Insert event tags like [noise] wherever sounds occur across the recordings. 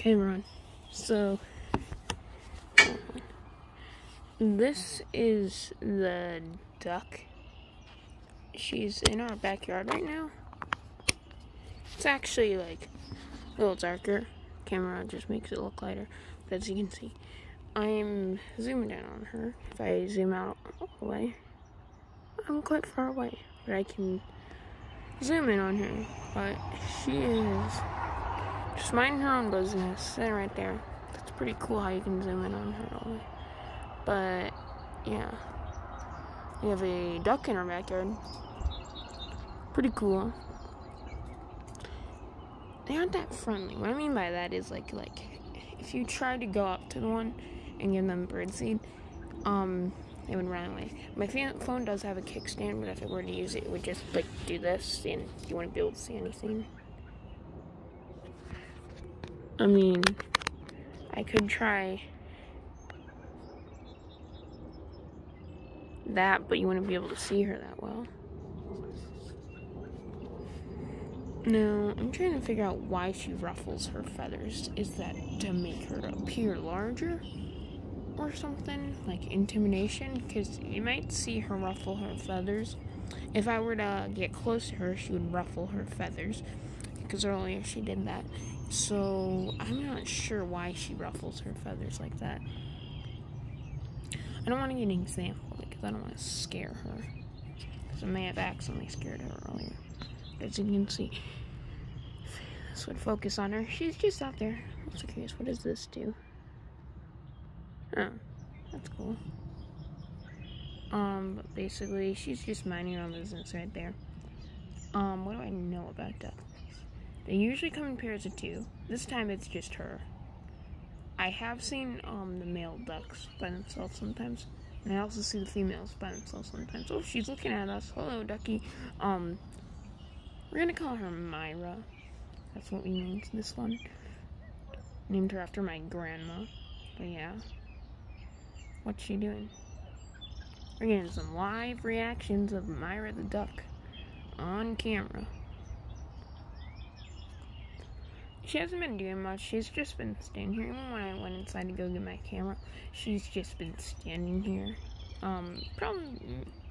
Okay, run. So, this is the duck. She's in our backyard right now. It's actually like a little darker. Camera just makes it look lighter. But as you can see, I'm zooming in on her. If I zoom out all the way, I'm quite far away. But I can zoom in on her. But she is just minding her own business. Sitting right there. That's pretty cool how you can zoom in on her all the way. But, yeah. We have a duck in our backyard. Pretty cool. They aren't that friendly. What I mean by that is like like if you try to go up to the one and give them birdseed, um, they would run away. My phone does have a kickstand, but if I were to use it, it would just like do this, and you wouldn't be able to see anything. I mean, I could try that, but you wouldn't be able to see her that well. No, I'm trying to figure out why she ruffles her feathers. Is that to make her appear larger? Or something? Like intimidation? Because you might see her ruffle her feathers. If I were to get close to her, she would ruffle her feathers. Because earlier she did that. So, I'm not sure why she ruffles her feathers like that. I don't want to get an example because I don't want to scare her. Because I may have accidentally scared her earlier. As you can see, this would focus on her. She's just out there. I'm so curious, what does this do? Oh, that's cool. Um, but basically, she's just minding her own business right there. Um, what do I know about ducks? They usually come in pairs of two. This time it's just her. I have seen um, the male ducks by themselves sometimes. And I also see the females by themselves sometimes. Oh, she's looking at us. Hello, ducky. Um, we're gonna call her Myra. That's what we named this one. Named her after my grandma. But yeah. What's she doing? We're getting some live reactions of Myra the duck on camera. She hasn't been doing much. She's just been standing here. Even when I went inside to go get my camera, she's just been standing here. Um, probably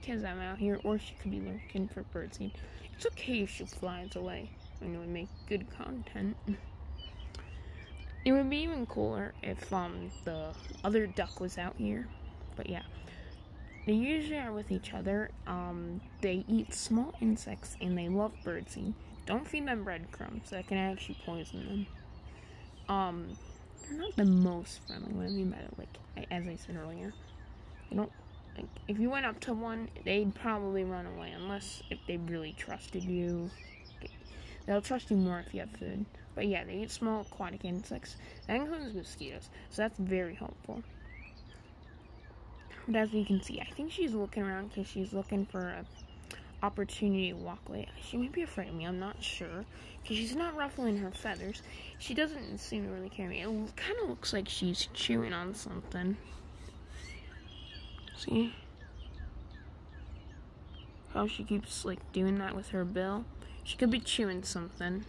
because I'm out here, or she could be looking for birdseed. It's okay if she flies away. I know it would make good content. It would be even cooler if um the other duck was out here. But yeah. They usually are with each other. Um, they eat small insects and they love birdseed. Don't feed them breadcrumbs. That can actually poison them. Um, they're not the most friendly. What I mean by that, like as I said earlier, they don't like if you went up to one, they'd probably run away unless if they really trusted you. They'll trust you more if you have food. But yeah, they eat small aquatic insects. That includes mosquitoes, so that's very helpful. But as you can see, I think she's looking around because she's looking for a opportunity to walk away. She may be afraid of me, I'm not sure. Because she's not ruffling her feathers. She doesn't seem to really care me. It kind of looks like she's chewing on something. See? How she keeps, like, doing that with her bill. She could be chewing something.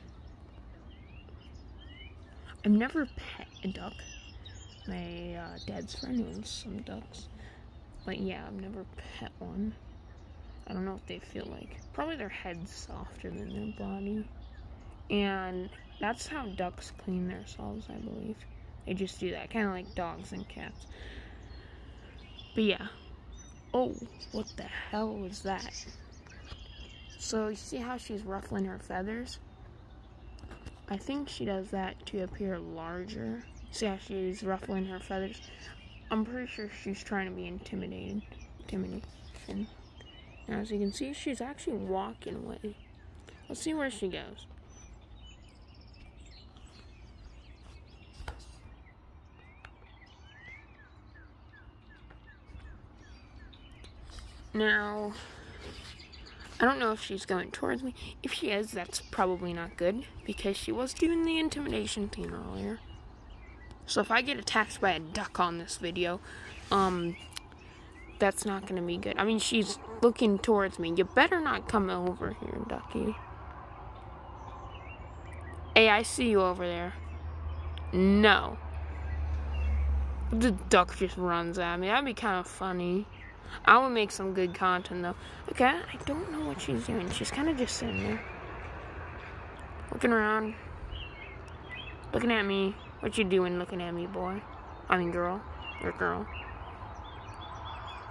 I've never pet a duck. My uh, dad's friend owns some ducks. But yeah, I've never pet one. I don't know what they feel like. Probably their head's softer than their body. And that's how ducks clean themselves, I believe. They just do that, kind of like dogs and cats. But yeah. Oh, what the hell was that? So, you see how she's ruffling her feathers? I think she does that to appear larger. See how she's ruffling her feathers? I'm pretty sure she's trying to be intimidated. Intimidation. Now, as you can see, she's actually walking away. Let's see where she goes. Now, I don't know if she's going towards me. If she is, that's probably not good because she was doing the intimidation thing earlier. So if I get attacked by a duck on this video, um, that's not to be good. I mean, she's looking towards me. You better not come over here, ducky. Hey, I see you over there. No. The duck just runs at me. That'd be kind of funny. I would make some good content though. Okay, I don't know what she's doing. She's kind of just sitting there. Looking around. Looking at me. What you doing looking at me, boy? I mean, girl. Or girl.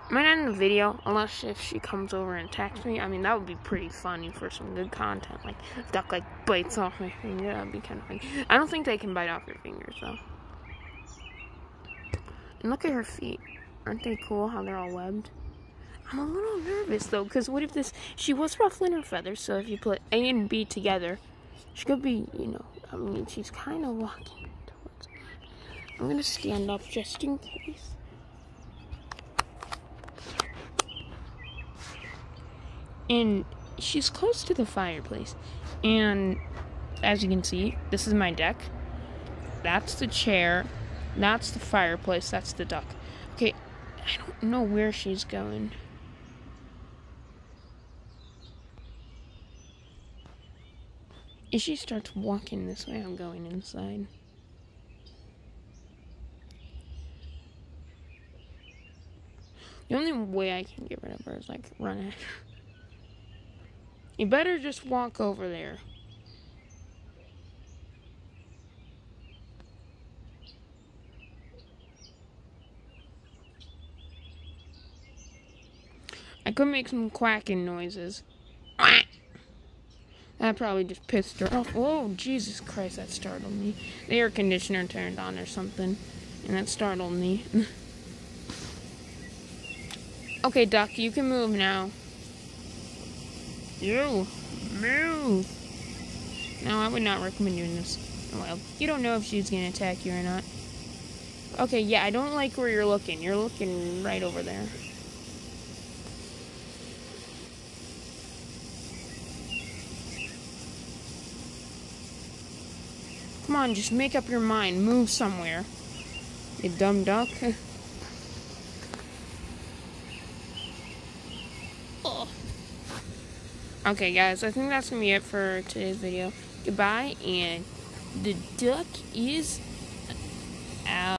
I might end the video, unless if she comes over and attacks me. I mean, that would be pretty funny for some good content. Like, duck, like, bites off my finger. That would be kind of funny. I don't think they can bite off your fingers, though. And look at her feet. Aren't they cool how they're all webbed? I'm a little nervous, though, because what if this... She was ruffling her feathers, so if you put A and B together, she could be, you know... I mean, she's kind of walking towards me. I'm to stand up just in case. And she's close to the fireplace. And as you can see, this is my deck. That's the chair. That's the fireplace. That's the duck. Okay, I don't know where she's going. If she starts walking this way, I'm going inside. The only way I can get rid of her is like run it. You better just walk over there. I could make some quacking noises. That probably just pissed her off. Oh, Jesus Christ, that startled me. The air conditioner turned on or something, and that startled me. [laughs] okay, Duck, you can move now. You, move. No, I would not recommend doing this. Well, you don't know if she's gonna attack you or not. Okay, yeah, I don't like where you're looking. You're looking right over there. Come on, just make up your mind. Move somewhere. You dumb duck. [laughs] Okay, guys, I think that's going to be it for today's video. Goodbye, and the duck is out.